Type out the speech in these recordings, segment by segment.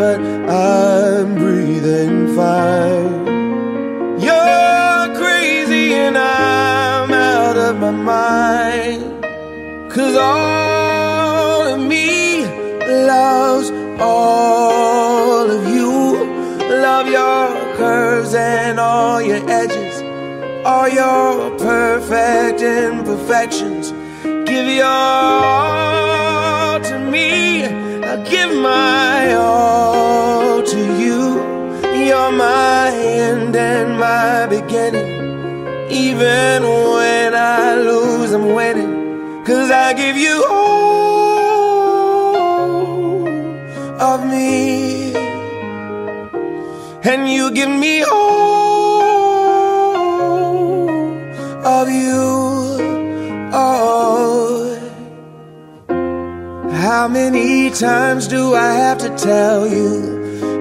But I'm breathing fine. You're crazy, and I'm out of my mind. Cause all of me loves all of you. Love your curves and all your edges, all your perfect imperfections. Give your all to me. I give my all beginning. Even when I lose, I'm winning. Cause I give you all of me, and you give me all of you. Oh, how many times do I have to tell you?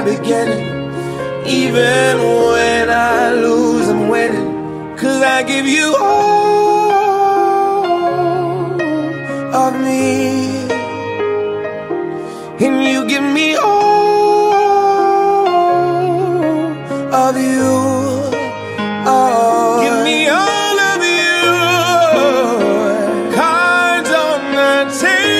my beginning. Even when I lose, I'm winning. Cause I give you all of me. And you give me all of you. Oh, give me all of you. Cards on the table,